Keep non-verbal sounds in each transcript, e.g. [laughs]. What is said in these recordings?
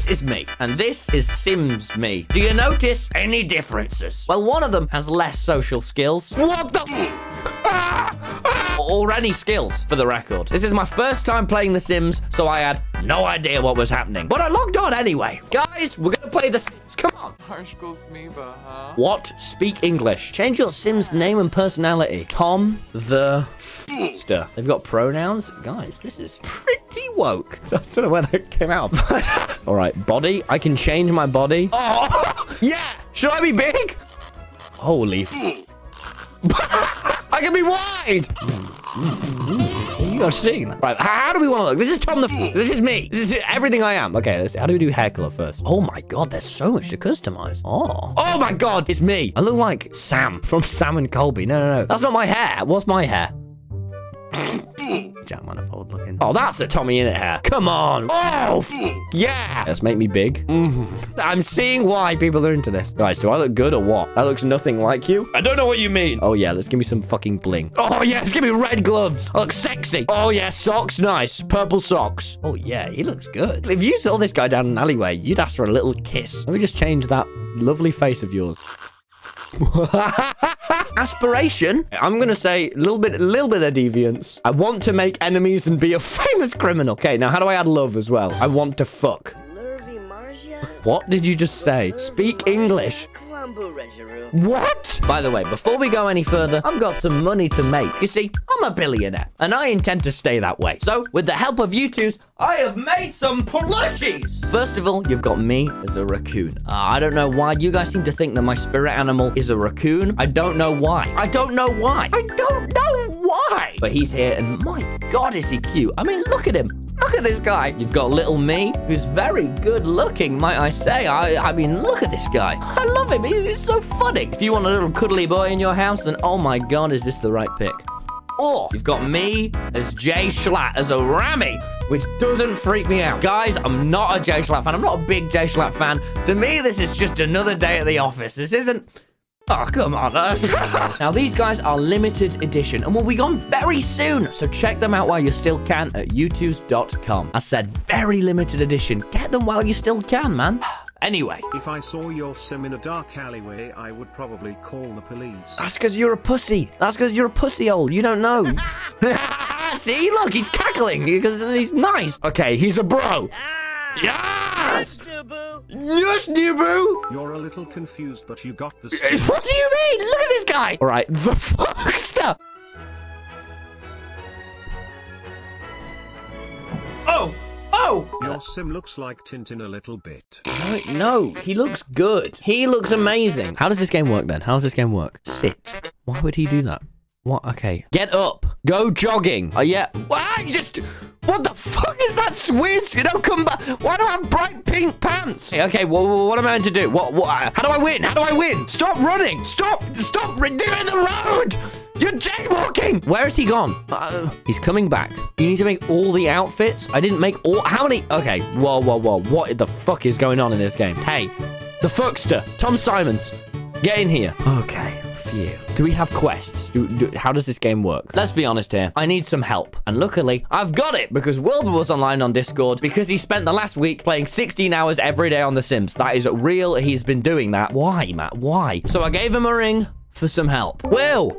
this is me, and this is Sims me. Do you notice any differences? Well, one of them has less social skills. What the? [laughs] or any skills, for the record. This is my first time playing The Sims, so I had no idea what was happening. But I logged on anyway. Guys, we're gonna play The Sims. Come on. What? Speak English. Change your Sims name and personality. Tom the Fster. They've got pronouns. Guys, this is pretty woke. [laughs] I don't know when that came out. [laughs] All right, body. I can change my body. [laughs] Oh, yeah. Should I be big? Holy f I can be wide. You are seeing that. Right, how do we want to look? This is Tom the This is me. This is everything I am. Okay, let's, see. how do we do hair color first? Oh my god, there's so much to customize. Oh. Oh my god, it's me. I look like Sam from Sam and Colby. No, no, no. That's not my hair. What's my hair? Jack Manifold looking. Oh, that's the Tommy Innit hair. Come on. Oh, yeah. Let's make me big. Mm. I'm seeing why people are into this. Guys, do I look good or what? That looks nothing like you. I don't know what you mean. Oh, yeah. Let's give me some fucking bling. Oh, yeah. Let's give me red gloves. I look sexy. Oh, yeah. Socks. Nice. Purple socks. Oh, yeah. He looks good. If you saw this guy down an alleyway, you'd ask for a little kiss. Let me just change that lovely face of yours. [laughs] Aspiration? I'm gonna say a little bit, a little bit of deviance. I want to make enemies and be a [laughs] famous criminal. Okay, now how do I add love as well? I want to fuck. What did you just say? Speak English. What? By the way, before we go any further, I've got some money to make. You see, I'm a billionaire, and I intend to stay that way. So, with the help of Youtooz, I have made some plushies. First of all, you've got me as a raccoon. Uh, I don't know why. You guys seem to think that my spirit animal is a raccoon. I don't know why. I don't know why. I don't know why. But he's here, and my God, is he cute. I mean, look at him. Look at this guy. You've got little me, who's very good looking, might I say. I, I mean, look at this guy. I love him. He's so funny. If you want a little cuddly boy in your house, then oh my god, is this the right pick? Or you've got me as Jay Schlatt as a Rami, which doesn't freak me out. Guys, I'm not a Jay Schlatt fan. I'm not a big Jay Schlatt fan. To me, this is just another day at the office. This isn't... Oh, come on. [laughs] now, these guys are limited edition and will be gone very soon. So check them out while you still can at youtooz.com. I said very limited edition. Get them while you still can, man. Anyway. If I saw your sim in a dark alleyway, I would probably call the police. That's because you're a pussy. That's because you're a pussy hole. You don't know. [laughs] See, look, he's cackling because he's nice. Okay, he's a bro. Ah! Yes! Yes, Nubu! You're a little confused, but you got the. [laughs] What do you mean? Look at this guy! Alright, the [laughs] fuckster! Oh! Your sim looks like Tintin a little bit. No, no, he looks good. He looks amazing. How does this game work then? How does this game work? Sit. Why would he do that? What? Okay. Get up. Go jogging. Oh, yeah. Why? Just... What the fuck is that weird? You don't come back. Why do I have bright pink pants? Okay, well, what am I meant to do? What, what? Uh, how do I win? How do I win? Stop running. Stop. Stop doing the road. You're jaywalking. Where has he gone? Uh, he's coming back. You need to make all the outfits. I didn't make all. How many? Okay. Whoa, whoa, whoa. What the fuck is going on in this game? Hey, the fuckster. Tom Simons. Get in here. Okay. Phew. Do we have quests? Do, do, how does this game work? Let's be honest here. I need some help. And luckily, I've got it because Wilbur was online on Discord because he spent the last week playing 16 hours every day on The Sims. That is real. He's been doing that. Why, Matt? Why? So I gave him a ring for some help. Will,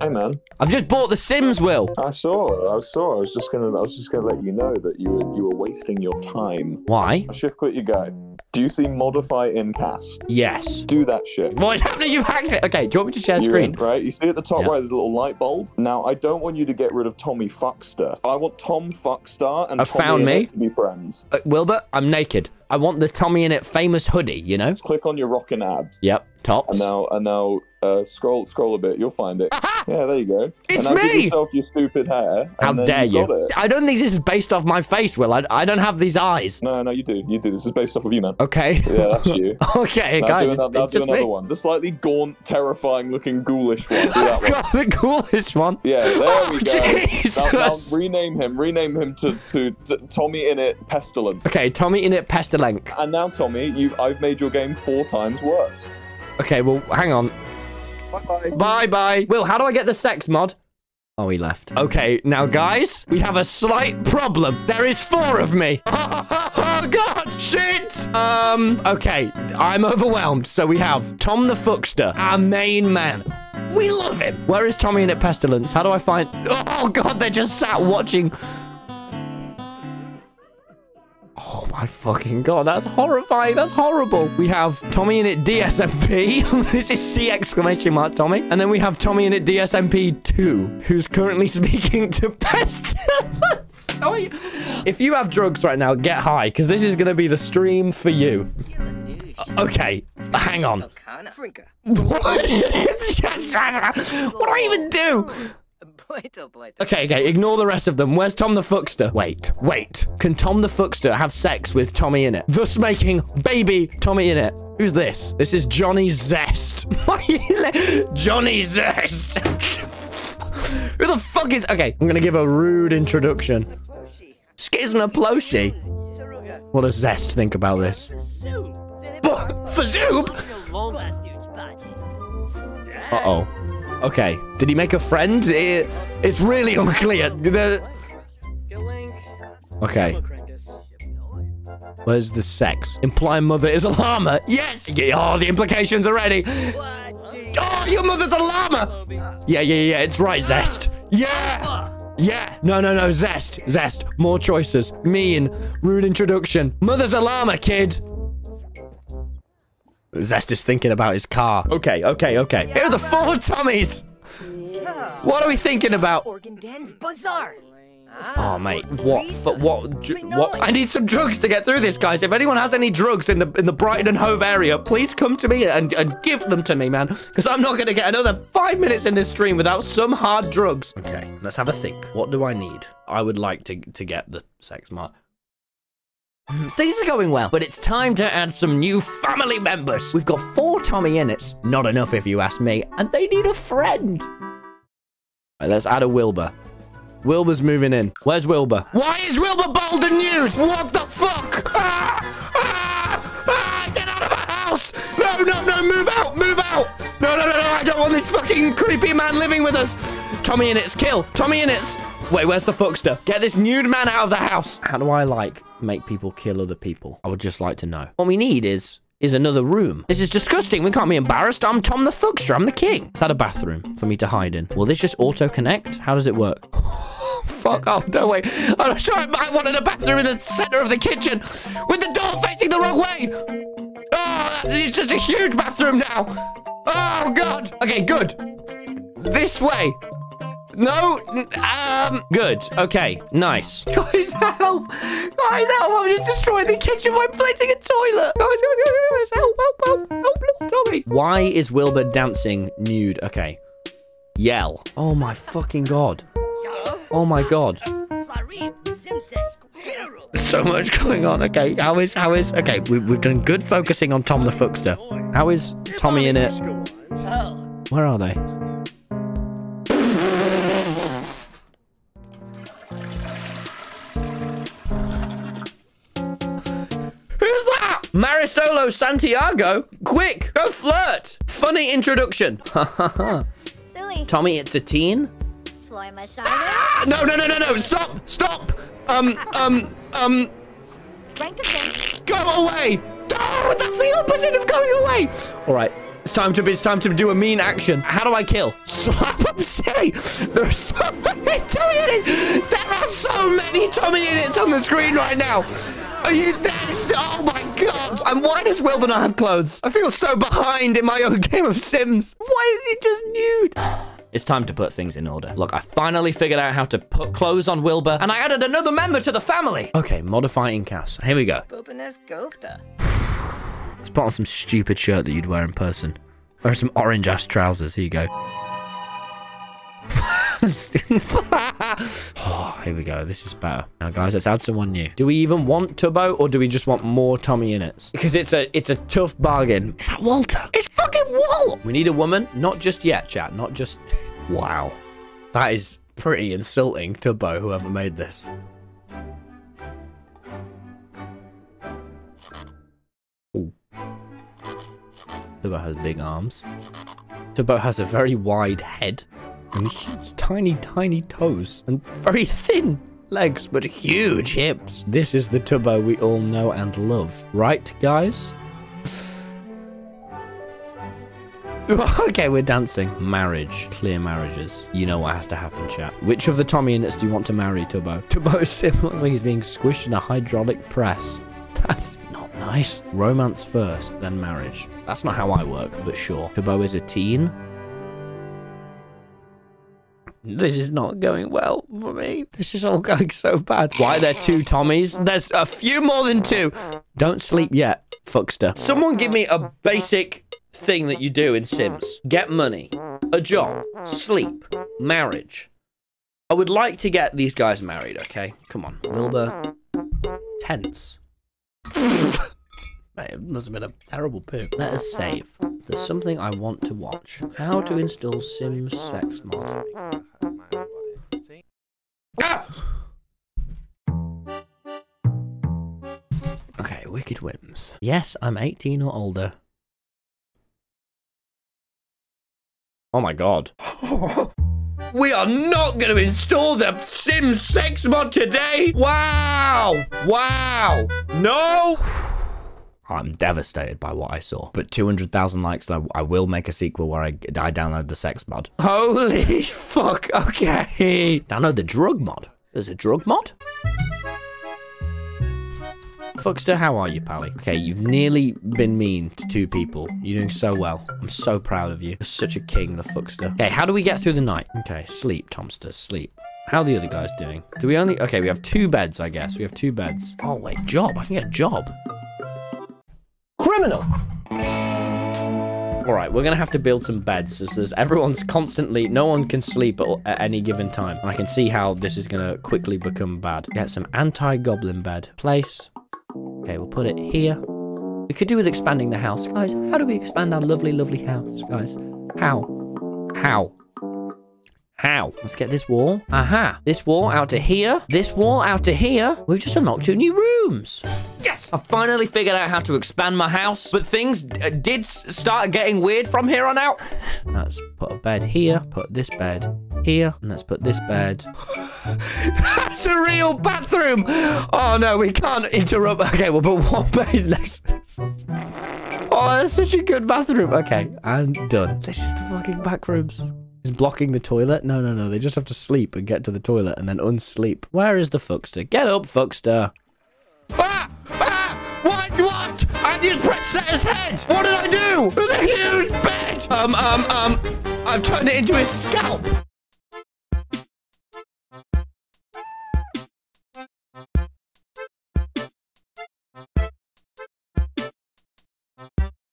Hey man, I've just bought The Sims, Will. I saw, I saw. I was just gonna, I was just gonna let you know that you were, you were wasting your time. Why? I Shift click your guide. Do you see modify in cast? Yes. Do that shit. What's [laughs] happening? You hacked it. Okay, do you want me to share You're screen? in, right? You see at the top Yeah. right, there's a little light bulb. Now, I don't want you to get rid of Tommy Fuckster. I want Tom Fuckstar and I Tommy found me. to be friends. Uh, Wilbur, I'm naked. I want the Tommy Innit famous hoodie, you know? Click on your rockin' abs. Yep, tops. And now, and now, uh, scroll, scroll a bit. You'll find it. yeah, there you go. It's and now me! Give yourself your stupid hair. How dare you? I don't think this is based off my face, Will. I, I don't have these eyes. No, no, you do. You do. This is based off of you, man. Okay. Yeah, that's you. [laughs] okay, Now guys, do it's, another, now it's do another me. one. The slightly gaunt, terrifying-looking ghoulish one. Do [laughs] that one. got the ghoulish one. Yeah, there Oh, we go. Now, now rename him. Rename him to, to, to Tommy Innit Pestilent. Okay, Tommy Innit, Pestilenk. And now, Tommy, you I've made your game four times worse. Okay, well, hang on. Bye bye. Bye bye. Will, how do I get the sex mod? Oh, he left. Okay, now, guys, we have a slight problem. There is four of me. [laughs] Oh, God, shit. Um, okay. I'm overwhelmed. So we have Tom the Fuckster, our main man. We love him. Where is Tommy Innit Pestilence? How do I find... Oh, God, they're just sat watching... Oh my fucking god, that's horrifying. That's horrible. We have Tommy Innit DSMP. [laughs] this is C exclamation mark Tommy. And then we have Tommy Innit DSMP 2, who's currently [laughs] speaking to Pestilence. [laughs] if you have drugs right now, get high, because this is going to be the stream for you. Okay, hang on. what do I even do? Okay, okay, ignore the rest of them. Where's Tom the Fuckster? Wait, wait. Can Tom the Fuckster have sex with Tommy Innit? Thus making baby Tommy Innit. Who's this? This is Johnny Zest. [laughs] Johnny Zest. [laughs] Who the fuck is... Okay, I'm gonna give a rude introduction. Skizna Ploshi. What does Zest think about this? For soup? Uh-oh. Okay. Did he make a friend? It, it's really unclear. The... Okay. Where's the sex? Imply mother is a llama. Yes! Oh, the implications already. Oh, your mother's a llama. Yeah, yeah, yeah. It's right, Zest. Yeah! Yeah! No, no, no. Zest. Zest. More choices. Mean. Rude introduction. Mother's a llama, kid. Zest is thinking about his car. Okay, okay, okay. Here are the four tummies! What are we thinking about? Organ Dan's Bazaar. Oh, mate, what? For, what? What? I need some drugs to get through this, guys. If anyone has any drugs in the in the Brighton and Hove area, please come to me and, and give them to me, man. Because I'm not going to get another five minutes in this stream without some hard drugs. Okay, let's have a think. What do I need? I would like to, to get the sex mark. Things are going well, but it's time to add some new family members. We've got four Tommy Innits. Not enough if you ask me. And they need a friend. Right, let's add a Wilbur. Wilbur's moving in. Where's Wilbur? Why is Wilbur bold and nude? What the fuck? Ah! Ah! Ah! Get out of my house! No, no, no, move out! Move out! No, no, no, no, I don't want this fucking creepy man living with us! Tommy Innits, kill! Tommy Innits! Wait, where's the fuckster? Get this nude man out of the house! How do I, like, make people kill other people? I would just like to know. What we need is is another room. This is disgusting. We can't be embarrassed. I'm Tom the Fuckster. I'm the king. Is that a bathroom for me to hide in? Will this just auto-connect? How does it work? [sighs] Fuck off. No way. I'm sure I wanted a bathroom in the center of the kitchen with the door facing the wrong way. Oh, it's just a huge bathroom now. Oh, God. Okay, good. This way. No, um, good. Okay, nice. [laughs] Guys, help! Guys, help! I'm just destroying the kitchen by placing a toilet. Guys, guys, help, help, help, help, little Tommy. Why is Wilbur dancing nude? Okay. Yell. Oh my fucking god. Oh my god. So much going on. Okay, how is, how is, okay, we, we've done good focusing on Tom the Fuckster. How is Tommy Innit? Where are they? Marisolo Santiago? Quick, go flirt! Funny introduction. [laughs] Silly. Tommy, it's a teen? Floy my ah! No, no, no, no, no, stop, stop! Um, um, um... Go away! Oh, that's the opposite of going away! All right, it's time to it's time to do a mean action. How do I kill? Slap up silly. [laughs] There are so many Tommy Innits. There are so many Tommy Innits on the screen right now. Are you this? Oh my god! And why does Wilbur not have clothes? I feel so behind in my own game of Sims. Why is he just nude? It's time to put things in order. Look, I finally figured out how to put clothes on Wilbur, and I added another member to the family. Okay, modifying cast. Here we go. Let's put on some stupid shirt that you'd wear in person. Or some orange-ass trousers. Here you go. [laughs] oh, here we go. This is better. Now, guys, let's add someone new. Do we even want Tubbo, or do we just want more Tommy Innits? Because it's a it's a tough bargain. Is that Walter? It's fucking Walt! We need a woman. Not just yet, chat. Not just... [laughs] Wow. That is pretty insulting, Tubbo, whoever made this. Ooh. Tubbo has big arms. Tubbo has a very wide head and huge, tiny, tiny toes and very thin legs, but huge hips. This is the Tubbo we all know and love. Right, guys? [laughs] okay, we're dancing. Marriage. Clear marriages. You know what has to happen, chat. Which of the Tommy Innits do you want to marry, Tubbo? Tubbo [laughs] Sim looks like he's being squished in a hydraulic press. That's not nice. Romance first, then marriage. That's not how I work, but sure. Tubbo is a teen. This is not going well for me. This is all going so bad. Why are there two Tommies? There's a few more than two. Don't sleep yet, fuckster. Someone give me a basic thing that you do in Sims. Get money, a job, sleep, marriage. I would like to get these guys married, okay? Come on. Wilbur. Tense. [laughs] Mate, it must have been a terrible poop. Let us save. There's something I want to watch. How to install Sims sex mod. Wicked Whims. Yes, I'm 18 or older. Oh my god. [laughs] we are not going to install the Sims sex mod today! Wow! Wow! No! [sighs] I'm devastated by what I saw. But 200,000 likes, and I, I, will make a sequel where I, I download the sex mod. Holy [laughs] fuck, okay. Download the drug mod. There's a drug mod? Fuckster, how are you, Pally? Okay, you've nearly been mean to two people. You're doing so well. I'm so proud of you. You're such a king, the Fuckster. Okay, how do we get through the night? Okay, sleep, Tomster, sleep. How are the other guys doing? Do we only... Okay, we have two beds, I guess. We have two beds. Oh, wait, job. I can get a job. Criminal! All right, we're going to have to build some beds as there's everyone's constantly, no one can sleep at, at any given time. I can see how this is going to quickly become bad. Get some anti-goblin bed. Place. Okay, we'll put it here. We could do with expanding the house. Guys, how do we expand our lovely, lovely house, guys? How? How? How? Let's get this wall. Aha. This wall out to here. This wall out to here. We've just unlocked two new rooms. Yes! I finally figured out how to expand my house, but things uh, did start getting weird from here on out. Let's put a bed here, put this bed here, and let's put this bed. [laughs] That's a real bathroom! Oh no, we can't interrupt. Okay, we'll put one [laughs] bed next Oh, that's such a good bathroom. Okay, and done. This is the fucking back rooms. Is blocking the toilet? No, no, no. They just have to sleep and get to the toilet and then unsleep. Where is the fuckster? Get up, fuckster. Ah! Ah! What? What? I just pressed Setter's head. What did I do? There's a huge bed. Um, um, um. I've turned it into his scalp.